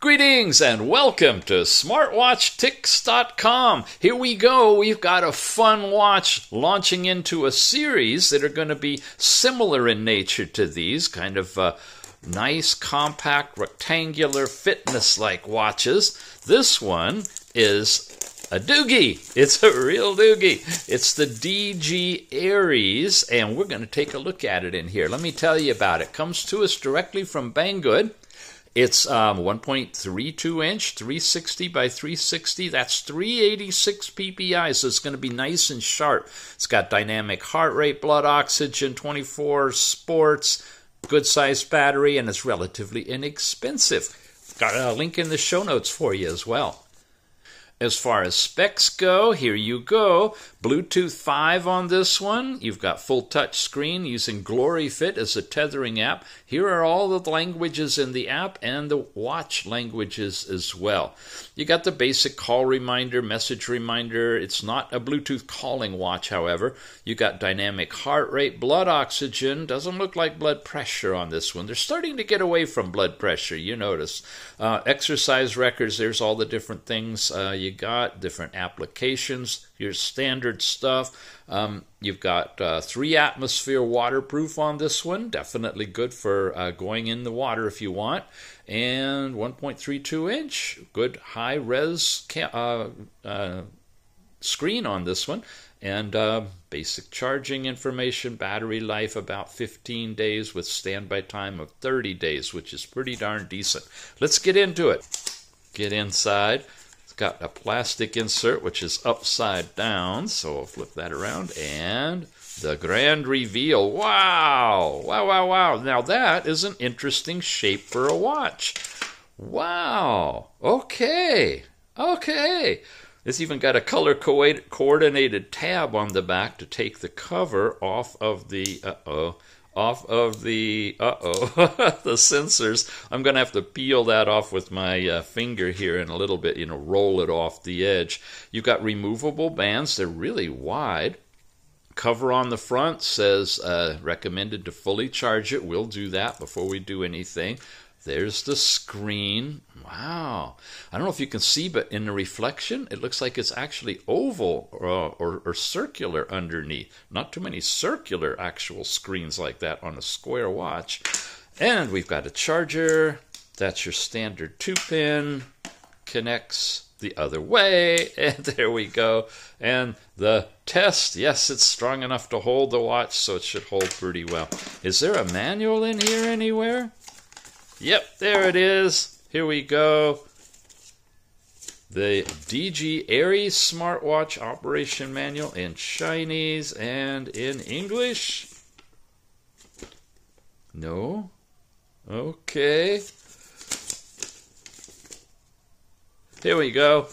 Greetings and welcome to SmartWatchTicks.com. Here we go. We've got a fun watch launching into a series that are going to be similar in nature to these, kind of uh, nice, compact, rectangular, fitness like watches. This one is a Doogee. It's a real doogie. It's the DG Ares, and we're going to take a look at it in here. Let me tell you about it. Comes to us directly from Banggood. It's um, 1.32 inch, 360 by 360. That's 386 ppi, so it's going to be nice and sharp. It's got dynamic heart rate, blood oxygen, 24 sports, good sized battery, and it's relatively inexpensive. Got a link in the show notes for you as well. As far as specs go, here you go. Bluetooth 5 on this one. You've got full touch screen using GloryFit as a tethering app. Here are all the languages in the app and the watch languages as well. You got the basic call reminder, message reminder. It's not a Bluetooth calling watch, however. You got dynamic heart rate, blood oxygen. Doesn't look like blood pressure on this one. They're starting to get away from blood pressure, you notice. Uh, exercise records, there's all the different things uh, you got, different applications your standard stuff. Um, you've got uh, three atmosphere waterproof on this one, definitely good for uh, going in the water if you want. And 1.32 inch, good high res uh, uh, screen on this one. And uh, basic charging information, battery life about 15 days with standby time of 30 days, which is pretty darn decent. Let's get into it. Get inside got a plastic insert which is upside down, so I'll flip that around and the grand reveal. Wow! Wow, wow, wow. Now that is an interesting shape for a watch. Wow. Okay. Okay. It's even got a color coordinated tab on the back to take the cover off of the. Uh oh off of the uh-oh the sensors. I'm going to have to peel that off with my uh, finger here in a little bit you know roll it off the edge. You've got removable bands. They're really wide. Cover on the front says uh, recommended to fully charge it. We'll do that before we do anything there's the screen. Wow. I don't know if you can see, but in the reflection, it looks like it's actually oval or, or, or, circular underneath. Not too many circular actual screens like that on a square watch. And we've got a charger. That's your standard two pin. Connects the other way. And there we go. And the test, yes, it's strong enough to hold the watch, so it should hold pretty well. Is there a manual in here anywhere? Yep, there it is. Here we go. The DG Ares smartwatch operation manual in Chinese and in English. No? Okay. Here we go.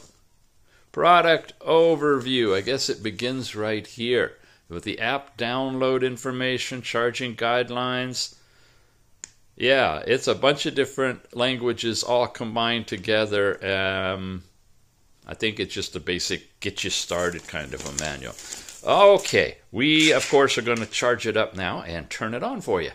Product overview. I guess it begins right here with the app download information, charging guidelines, yeah, it's a bunch of different languages all combined together. Um, I think it's just a basic get you started kind of a manual. Okay, we of course are going to charge it up now and turn it on for you.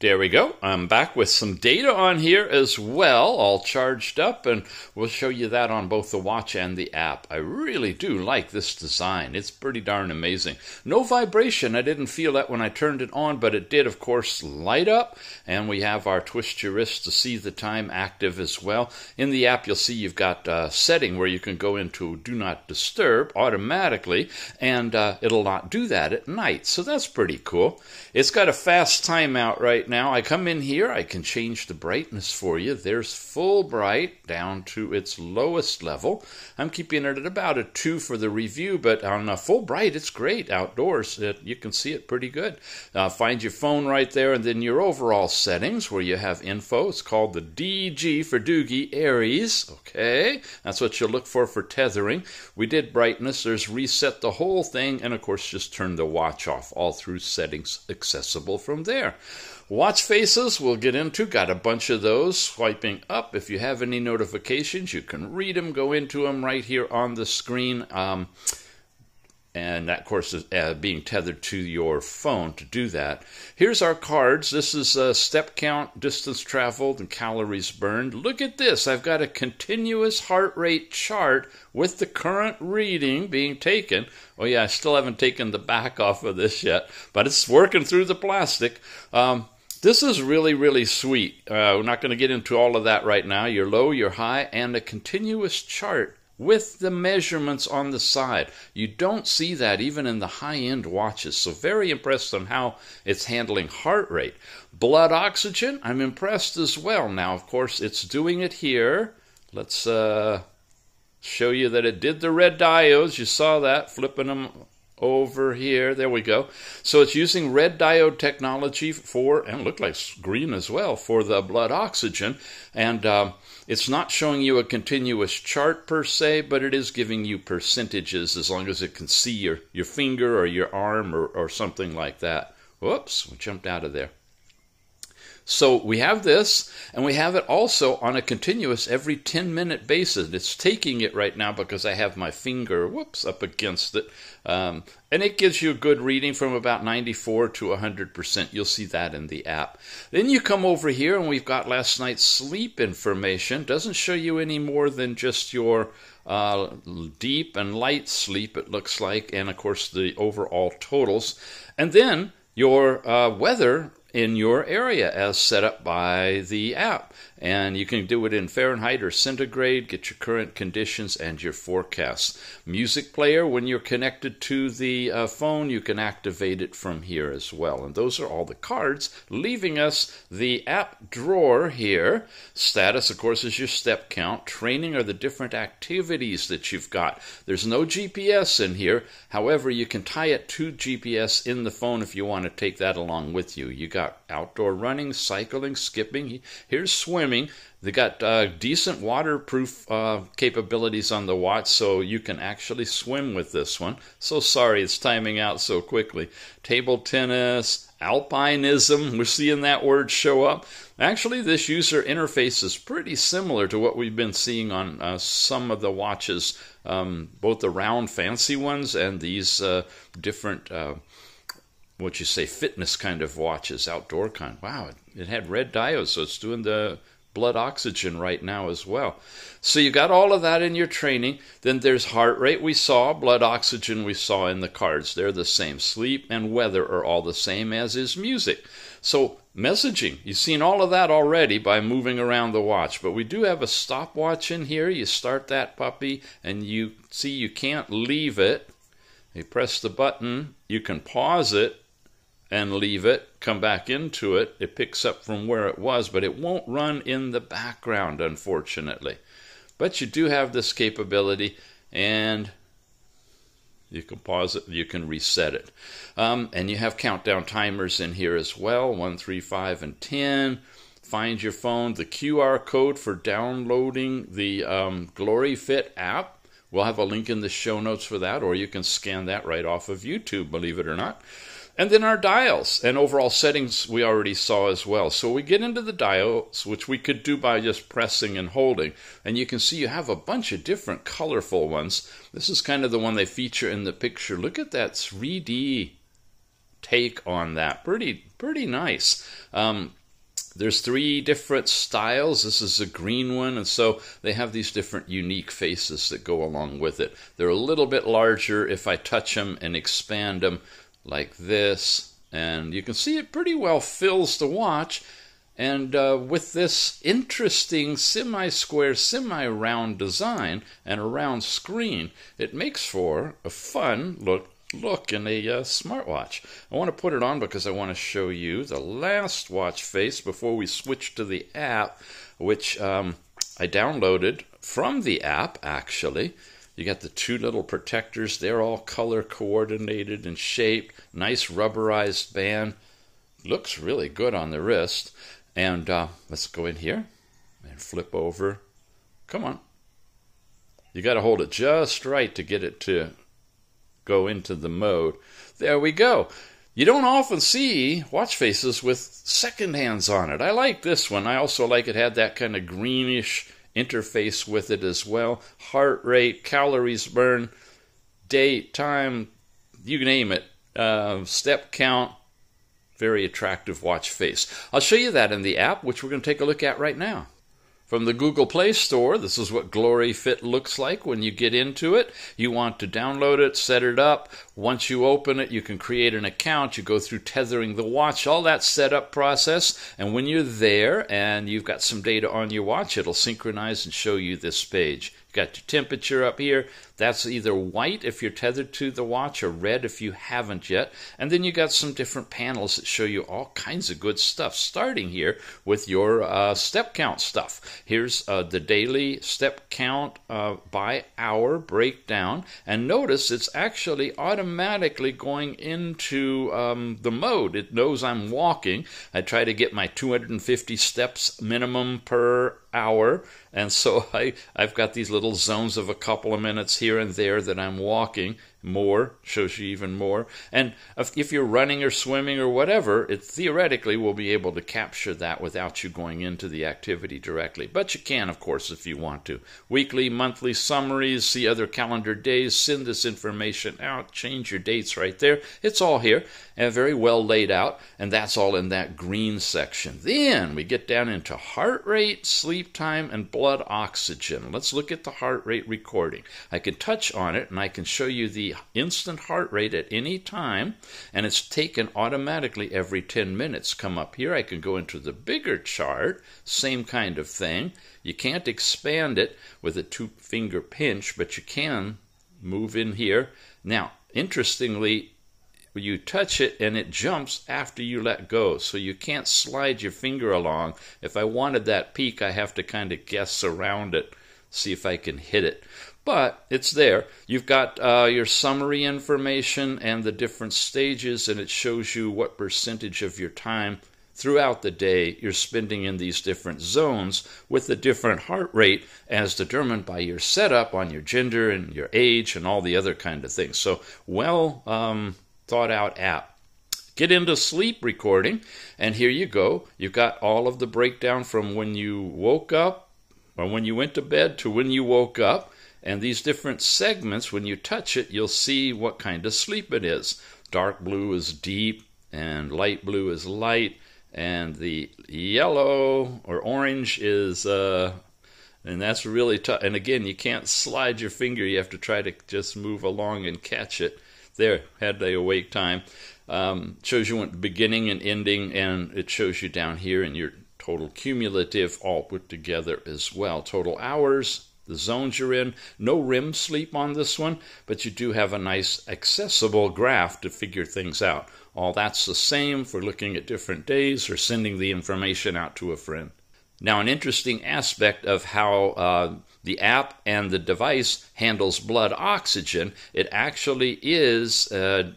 There we go. I'm back with some data on here as well, all charged up, and we'll show you that on both the watch and the app. I really do like this design. It's pretty darn amazing. No vibration. I didn't feel that when I turned it on, but it did, of course, light up, and we have our twist your wrist to see the time active as well. In the app, you'll see you've got a setting where you can go into do not disturb automatically, and uh, it'll not do that at night, so that's pretty cool. It's got a fast timeout right now. I come in here, I can change the brightness for you. There's full bright down to its lowest level. I'm keeping it at about a 2 for the review, but on a full bright, it's great outdoors. It, you can see it pretty good. Uh, find your phone right there, and then your overall settings where you have info. It's called the DG for Doogee Ares. Okay, that's what you look for for tethering. We did brightness. There's reset the whole thing, and of course, just turn the watch off all through settings accessible from there. Watch faces we'll get into. Got a bunch of those. Swiping up. If you have any notifications, you can read them, go into them right here on the screen. Um, and that, course, is uh, being tethered to your phone to do that. Here's our cards. This is a step count, distance traveled, and calories burned. Look at this. I've got a continuous heart rate chart with the current reading being taken. Oh, yeah, I still haven't taken the back off of this yet, but it's working through the plastic. Um, this is really, really sweet. Uh, we're not going to get into all of that right now. Your low, your high, and a continuous chart with the measurements on the side. You don't see that even in the high end watches. So, very impressed on how it's handling heart rate. Blood oxygen, I'm impressed as well. Now, of course, it's doing it here. Let's uh, show you that it did the red diodes. You saw that, flipping them over here. There we go. So it's using red diode technology for, and look like green as well, for the blood oxygen. And um, it's not showing you a continuous chart per se, but it is giving you percentages as long as it can see your, your finger or your arm or, or something like that. Whoops, we jumped out of there. So we have this, and we have it also on a continuous every 10 minute basis. It's taking it right now because I have my finger, whoops, up against it. Um, and it gives you a good reading from about 94 to 100%. You'll see that in the app. Then you come over here, and we've got last night's sleep information. Doesn't show you any more than just your uh, deep and light sleep, it looks like, and of course the overall totals. And then your uh, weather in your area as set up by the app. And you can do it in Fahrenheit or centigrade, get your current conditions and your forecasts. Music player, when you're connected to the uh, phone, you can activate it from here as well. And those are all the cards, leaving us the app drawer here. Status, of course, is your step count. Training are the different activities that you've got. There's no GPS in here. However, you can tie it to GPS in the phone if you want to take that along with you. You got outdoor running, cycling, skipping. Here's swimming. They got uh, decent waterproof uh, capabilities on the watch, so you can actually swim with this one. So sorry it's timing out so quickly. Table tennis, alpinism, we're seeing that word show up. Actually, this user interface is pretty similar to what we've been seeing on uh, some of the watches, um, both the round fancy ones and these uh, different uh, what you say fitness kind of watches, outdoor kind. Wow, it, it had red diodes, so it's doing the blood oxygen right now as well. So you got all of that in your training. Then there's heart rate we saw, blood oxygen we saw in the cards. They're the same. Sleep and weather are all the same as is music. So messaging, you've seen all of that already by moving around the watch. But we do have a stopwatch in here. You start that puppy and you see you can't leave it. You press the button, you can pause it and leave it, come back into it. It picks up from where it was, but it won't run in the background, unfortunately. But you do have this capability, and you can pause it, you can reset it. Um, and you have countdown timers in here as well 1, 3, 5, and 10. Find your phone, the QR code for downloading the um, GloryFit app. We'll have a link in the show notes for that, or you can scan that right off of YouTube, believe it or not. And then our dials and overall settings we already saw as well. So we get into the dials, which we could do by just pressing and holding. And you can see you have a bunch of different colorful ones. This is kind of the one they feature in the picture. Look at that 3D take on that. Pretty, pretty nice. Um, there's three different styles. This is a green one, and so they have these different unique faces that go along with it. They're a little bit larger if I touch them and expand them like this. And you can see it pretty well fills the watch. And uh, with this interesting semi square, semi round design and a round screen, it makes for a fun look, look in a uh, smartwatch. I want to put it on because I want to show you the last watch face before we switch to the app, which um, I downloaded from the app actually. You got the two little protectors. They're all color coordinated and shaped. Nice rubberized band. Looks really good on the wrist. And uh, let's go in here and flip over. Come on. You got to hold it just right to get it to go into the mode. There we go. You don't often see watch faces with second hands on it. I like this one. I also like it had that kind of greenish interface with it as well. Heart rate, calories burned, date, time, you can name it, uh, step count, very attractive watch face. I'll show you that in the app, which we're going to take a look at right now. From the Google Play Store, this is what Glory Fit looks like when you get into it. You want to download it, set it up. Once you open it, you can create an account. You go through tethering the watch, all that setup process. And when you're there and you've got some data on your watch, it'll synchronize and show you this page. You've got your temperature up here. That's either white if you're tethered to the watch or red if you haven't yet. And then you got some different panels that show you all kinds of good stuff, starting here with your uh, step count stuff. Here's uh, the daily step count uh, by hour breakdown. And notice it's actually automatically going into um, the mode. It knows I'm walking. I try to get my 250 steps minimum per hour. And so I, I've got these little zones of a couple of minutes here and there that I'm walking more, shows you even more. And if you're running or swimming or whatever, it theoretically will be able to capture that without you going into the activity directly. But you can, of course, if you want to. Weekly, monthly summaries, see other calendar days, send this information out, change your dates right there. It's all here and very well laid out, and that's all in that green section. Then we get down into heart rate, sleep time, and blood oxygen. Let's look at the heart rate recording. I can touch on it and I can show you the instant heart rate at any time, and it's taken automatically every 10 minutes. Come up here, I can go into the bigger chart, same kind of thing. You can't expand it with a two finger pinch, but you can move in here. Now, interestingly, you touch it and it jumps after you let go. So you can't slide your finger along. If I wanted that peak, I have to kind of guess around it, see if I can hit it but it's there. You've got uh, your summary information and the different stages, and it shows you what percentage of your time throughout the day you're spending in these different zones with the different heart rate as determined by your setup on your gender and your age and all the other kind of things. So, well um, thought out app. Get into sleep recording, and here you go. You've got all of the breakdown from when you woke up or when you went to bed to when you woke up and these different segments, when you touch it, you'll see what kind of sleep it is. Dark blue is deep, and light blue is light, and the yellow or orange is, uh, and that's really tough. And again, you can't slide your finger, you have to try to just move along and catch it. There, had the awake time. Um, shows you what beginning and ending, and it shows you down here in your total cumulative all put together as well. Total hours, the zones you're in. No REM sleep on this one, but you do have a nice accessible graph to figure things out. All that's the same for looking at different days or sending the information out to a friend. Now, an interesting aspect of how uh, the app and the device handles blood oxygen, it actually is uh,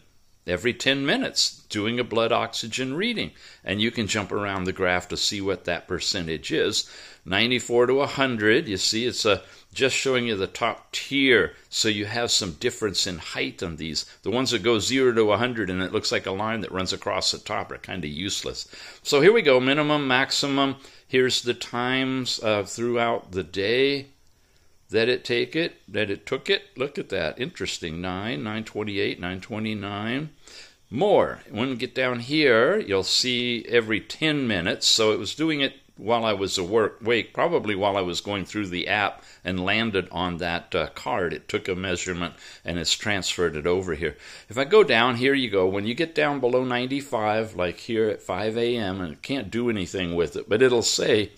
every 10 minutes doing a blood oxygen reading. And you can jump around the graph to see what that percentage is. 94 to 100, you see it's a just showing you the top tier so you have some difference in height on these. The ones that go 0 to 100 and it looks like a line that runs across the top are kind of useless. So here we go minimum, maximum. Here's the times uh, throughout the day that it take it, that it took it. Look at that. Interesting. 9, 928, 929. More. When we get down here, you'll see every 10 minutes. So it was doing it while I was awake, probably while I was going through the app and landed on that uh, card. It took a measurement and it's transferred it over here. If I go down, here you go. When you get down below 95, like here at 5 a.m., and can't do anything with it, but it'll say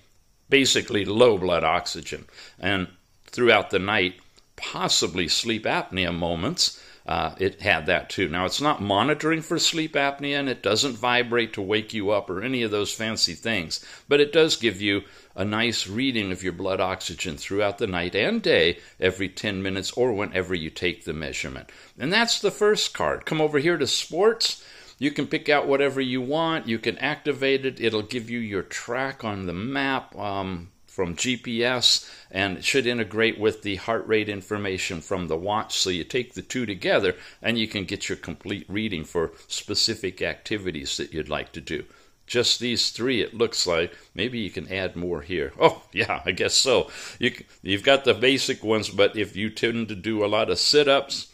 basically low blood oxygen. And throughout the night, possibly sleep apnea moments uh, it had that too. Now, it's not monitoring for sleep apnea and it doesn't vibrate to wake you up or any of those fancy things, but it does give you a nice reading of your blood oxygen throughout the night and day every 10 minutes or whenever you take the measurement. And that's the first card. Come over here to sports. You can pick out whatever you want. You can activate it. It'll give you your track on the map. Um, from GPS and it should integrate with the heart rate information from the watch. So you take the two together and you can get your complete reading for specific activities that you'd like to do. Just these three, it looks like. Maybe you can add more here. Oh, yeah, I guess so. You, you've got the basic ones, but if you tend to do a lot of sit ups,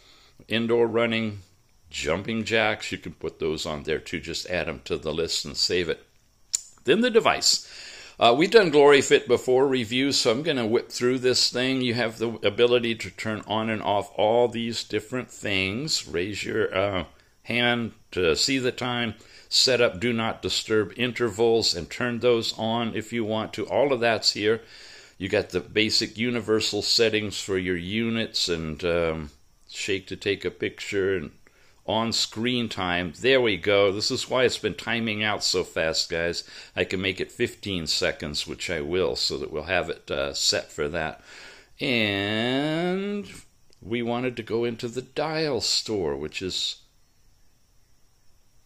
indoor running, jumping jacks. You can put those on there too. Just add them to the list and save it. Then the device. Uh, we've done Glory Fit before reviews, so I'm going to whip through this thing. You have the ability to turn on and off all these different things. Raise your uh, hand to see the time, set up do not disturb intervals, and turn those on if you want to. All of that's here. You got the basic universal settings for your units and um, shake to take a picture and on screen time. There we go. This is why it's been timing out so fast, guys. I can make it 15 seconds, which I will, so that we'll have it uh, set for that. And we wanted to go into the dial store, which is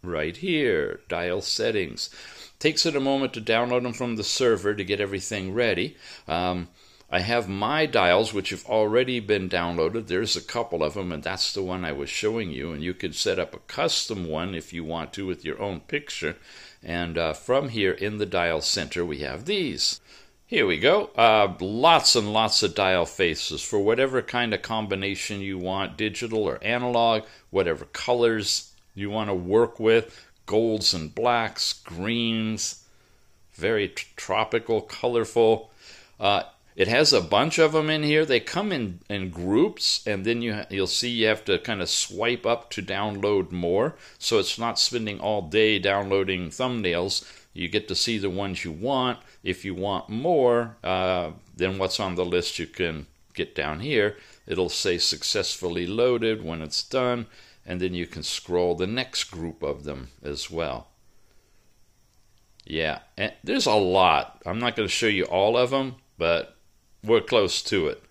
right here, dial settings. Takes it a moment to download them from the server to get everything ready. Um, I have my dials, which have already been downloaded. There's a couple of them, and that's the one I was showing you. And you can set up a custom one if you want to with your own picture. And uh, from here in the dial center, we have these. Here we go. Uh, lots and lots of dial faces for whatever kind of combination you want digital or analog, whatever colors you want to work with golds and blacks, greens, very tropical, colorful. Uh, it has a bunch of them in here. They come in, in groups, and then you you'll see you have to kind of swipe up to download more. So it's not spending all day downloading thumbnails. You get to see the ones you want. If you want more, uh, then what's on the list you can get down here. It'll say successfully loaded when it's done, and then you can scroll the next group of them as well. Yeah, and there's a lot. I'm not going to show you all of them, but we're close to it.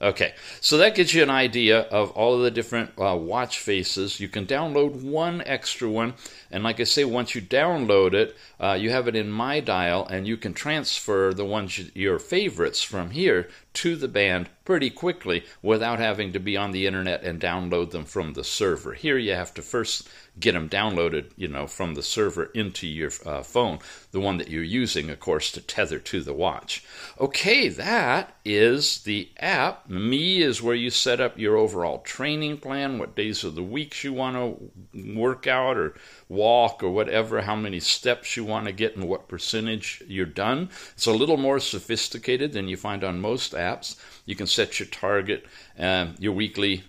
Okay, so that gives you an idea of all of the different uh, watch faces. You can download one extra one, and like I say, once you download it, uh, you have it in My Dial, and you can transfer the ones you, your favorites from here to the band pretty quickly without having to be on the internet and download them from the server. Here, you have to first get them downloaded, you know, from the server into your uh, phone, the one that you're using, of course, to tether to the watch. Okay, that is the app. Me is where you set up your overall training plan, what days of the weeks you want to work out or walk or whatever, how many steps you want to get and what percentage you're done. It's a little more sophisticated than you find on most apps. You can set your target, uh, your weekly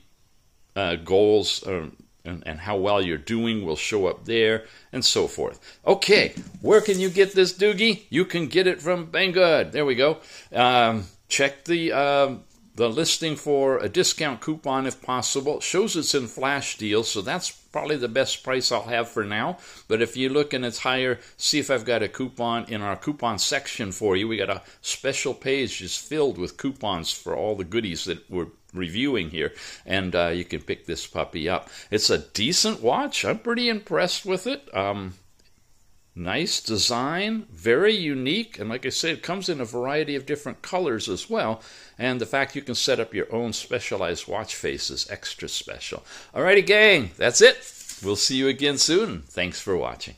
uh, goals. Uh, and, and how well you're doing will show up there, and so forth. Okay, where can you get this Doogee? You can get it from Banggood. There we go. Um, check the um, the listing for a discount coupon if possible. It shows it's in flash deal, so that's probably the best price I'll have for now. But if you look and it's higher, see if I've got a coupon in our coupon section for you. We got a special page just filled with coupons for all the goodies that we're reviewing here, and uh, you can pick this puppy up. It's a decent watch. I'm pretty impressed with it. Um, Nice design, very unique, and like I said, it comes in a variety of different colors as well. And the fact you can set up your own specialized watch face is extra special. Alrighty, gang, that's it. We'll see you again soon. Thanks for watching.